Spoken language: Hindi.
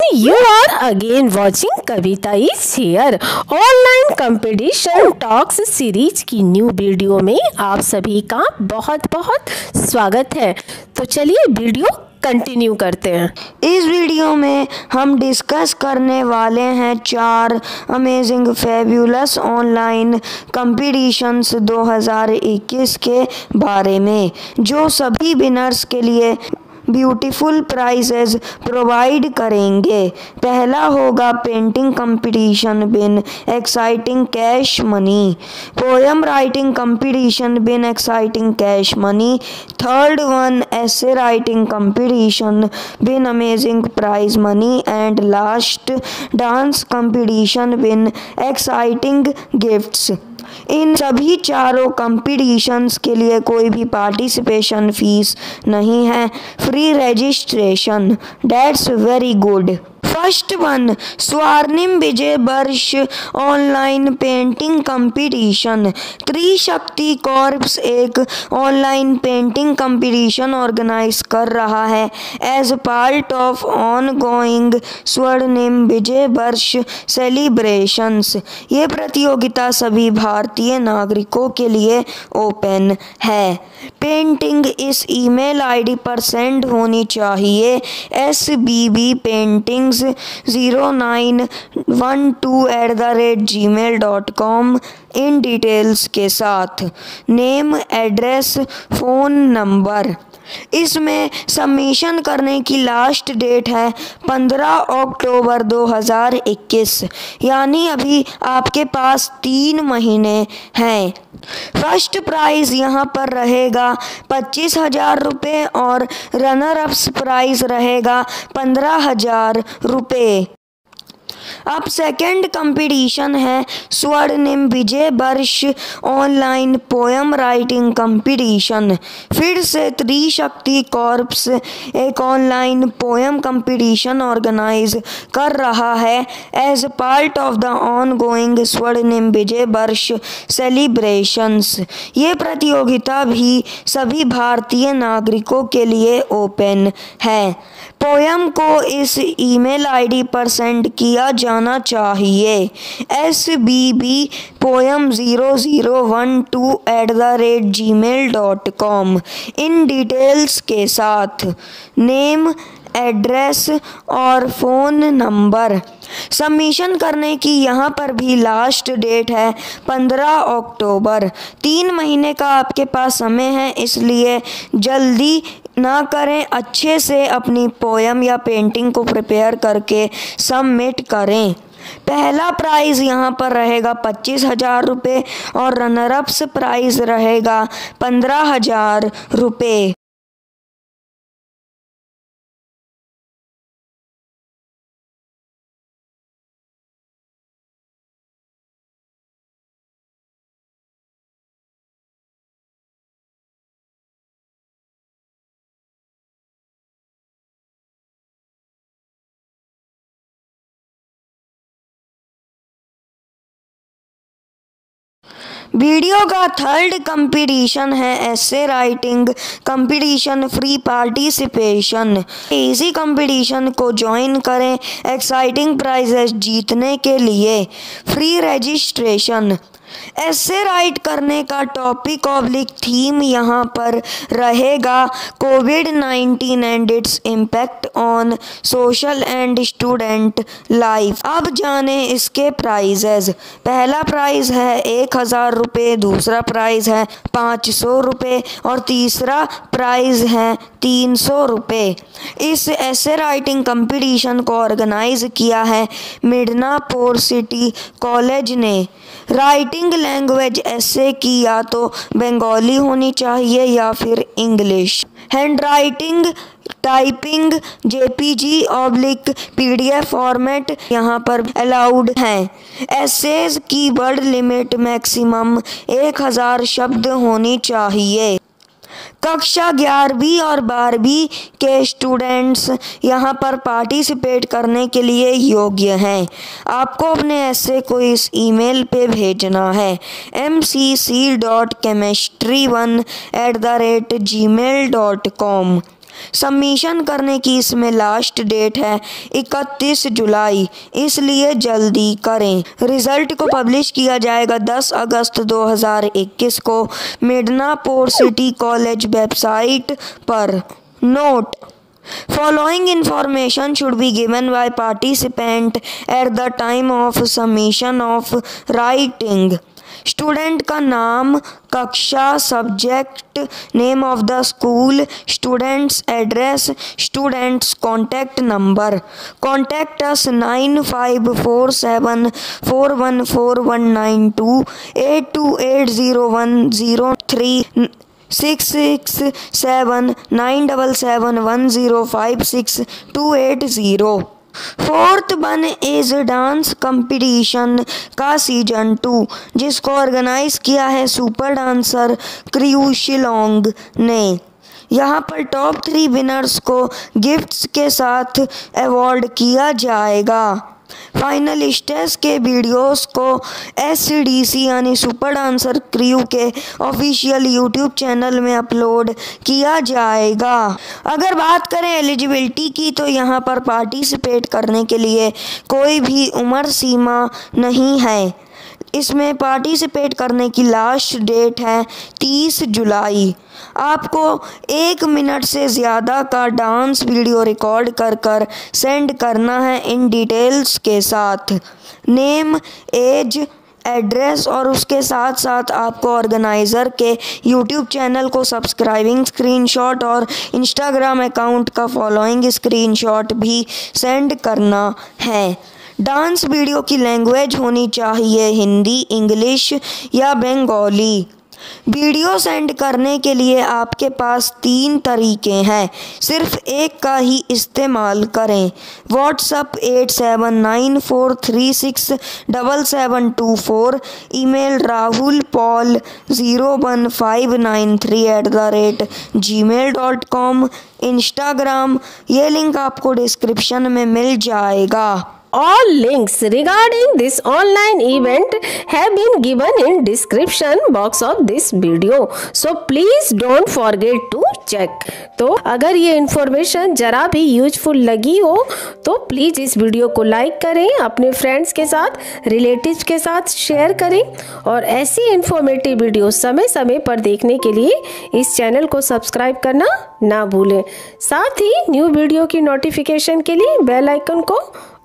You are again watching Kavita is here online competition talks series की न्यू वीडियो में आप सभी का बहुत बहुत स्वागत है। तो चलिए वीडियो कंटिन्यू करते हैं। इस वीडियो में हम डिस्कस करने वाले हैं चार अमेजिंग फेब्यूलस ऑनलाइन कंपटीशंस 2021 के बारे में, जो सभी विनर्स के लिए ब्यूटीफुल प्राइजेज प्रोवाइड करेंगे। पहला होगा painting competition win exciting cash money. Poem writing competition win exciting cash money. Third one essay writing competition win amazing prize money. And last dance competition win exciting gifts. इन सभी चारों कंपटीशंस के लिए कोई भी पार्टिसिपेशन फ़ीस नहीं है। Free registration dates very good first one Swarnim Vijay Varsh, online painting competition. Trishakti corps एक ऑनलाइन पेंटिंग कंपटीशन ऑर्गेनाइज कर रहा है। As part of ongoing Swarnim Vijay Varsh celebrations ये प्रतियोगिता सभी भारतीय नागरिकों के लिए ओपन है। पेंटिंग इस ईमेल आईडी पर सेंड होनी चाहिए। S B B paintings zero nine one two at the rate Gmail dot com in details के साथ। नेम एड्रेस फ़ोन नंबर इसमें सबमिशन करने की लास्ट डेट है पंद्रह अक्टूबर 2021 यानी अभी आपके पास तीन महीने हैं। फ़र्स्ट प्राइज़ यहाँ पर रहेगा पच्चीस हज़ार रुपये और रनर अप्स प्राइज़ रहेगा पंद्रह हज़ार रुपये। अब सेकंड कंपटीशन है स्वर्णिम Vijay Varsh online poem writing competition फिर से त्रिशक्ति कॉर्प्स एक ऑनलाइन पोएम कंपटीशन ऑर्गेनाइज कर रहा है। As part of the ongoing Swarnim Vijay Varsh celebrations ये प्रतियोगिता भी सभी भारतीय नागरिकों के लिए ओपन है। पोयम को इस ईमेल आईडी पर सेंड किया जाना चाहिए। S B B poem zero zero one two at the rate Gmail dot com in details के साथ नेम, एड्रेस और फ़ोन नंबर। सबमिशन करने की यहाँ पर भी लास्ट डेट है पंद्रह अक्टूबर। तीन महीने का आपके पास समय है, इसलिए जल्दी ना करें, अच्छे से अपनी पोयम या पेंटिंग को प्रिपेयर करके सबमिट करें। पहला प्राइज़ यहाँ पर रहेगा पच्चीस हज़ार रुपये और रनरअप्स प्राइज़ रहेगा पंद्रह हज़ार रुपये। वीडियो का थर्ड कंपटीशन है essay writing competition free participation इसी कंपटीशन को ज्वाइन करें एक्साइटिंग प्राइजेस जीतने के लिए। फ्री रजिस्ट्रेशन ऐसे राइट करने का टॉपिक ऑब्लिक थीम यहाँ पर रहेगा। COVID nineteen and its impact on social and student life अब जाने इसके प्राइजेज पहला प्राइज़ है एक हज़ार रुपये दूसरा प्राइज़ है पाँच सौ रुपये और तीसरा प्राइज़ है तीन सौ रुपये इस ऐसे राइटिंग कंपटीशन को ऑर्गेनाइज किया है मिडनापुर सिटी कॉलेज ने। राइटिंग लैंग्वेज ऐसे की या तो बंगाली होनी चाहिए या फिर English. Handwriting typing, JPG, oblique, PDF format यहाँ पर अलाउड हैं। एसेज की वर्ड लिमिट मैक्सिमम एक हज़ार शब्द होनी चाहिए। कक्षा ग्यारहवीं और बारहवीं के स्टूडेंट्स यहाँ पर पार्टिसिपेट करने के लिए योग्य हैं। आपको अपने ऐसे को इस ईमेल पे भेजना है। M C C dot chemistry one at the rate Gmail dot com submission करने की इसमें लास्ट डेट है 31 जुलाई। इसलिए जल्दी करें। रिज़ल्ट को पब्लिश किया जाएगा 10 अगस्त 2021 को। मिडनापुर सिटी कॉलेज वेबसाइट पर। Note following information should be given by participant at the time of submission of writing student का नाम, कक्षा, subject name of the school students address students contact number contact us nine five four seven four one four one nine two eight two eight zero one zero three six six seven nine double seven one zero five six two eight zero fourth one is dance competition का सीज़न टू, जिसको ऑर्गेनाइज किया है सुपर डांसर क्रियू शिलोंग ने। यहाँ पर टॉप थ्री विनर्स को गिफ्ट्स के साथ अवॉर्ड किया जाएगा। फाइनल स्टेज के वीडियोस को एस डी सी यानी सुपर डांसर क्रियू के ऑफिशियल यूट्यूब चैनल में अपलोड किया जाएगा। अगर बात करें एलिजिबिलिटी की तो यहाँ पर पार्टिसिपेट करने के लिए कोई भी उम्र सीमा नहीं है। इसमें पार्टिसिपेट करने की लास्ट डेट है तीस जुलाई। आपको एक मिनट से ज़्यादा का डांस वीडियो रिकॉर्ड कर कर सेंड करना है इन डिटेल्स के साथ। नेम एज एड्रेस और उसके साथ साथ आपको ऑर्गेनाइज़र के यूट्यूब चैनल को सब्सक्राइबिंग स्क्रीनशॉट और इंस्टाग्राम अकाउंट का फॉलोइंग स्क्रीनशॉट भी सेंड करना है। डांस वीडियो की लैंग्वेज होनी चाहिए, हिंदी, इंग्लिश या बंगाली। वीडियो सेंड करने के लिए आपके पास तीन तरीके हैं। सिर्फ़ एक का ही इस्तेमाल करें। WhatsApp at seven nine four three six double seven two four email Rahul Paul zero one five nine three at the rate Gmail dot com Instagram ये लिंक आपको डिस्क्रिप्शन में मिल जाएगा। All links regarding this online event have been given in description box of this video. So, please don't forget to check. तो अगर ये इन्फॉर्मेशन ज़रा भी यूजफुल लगी हो तो प्लीज़ इस वीडियो को लाइक करें, अपने फ्रेंड्स के साथ रिलेटिव्स के साथ शेयर करें और ऐसी इन्फॉर्मेटिव वीडियो समय समय पर देखने के लिए इस चैनल को सब्सक्राइब करना ना भूलें। साथ ही न्यू वीडियो की नोटिफिकेशन के लिए बेल आइकन को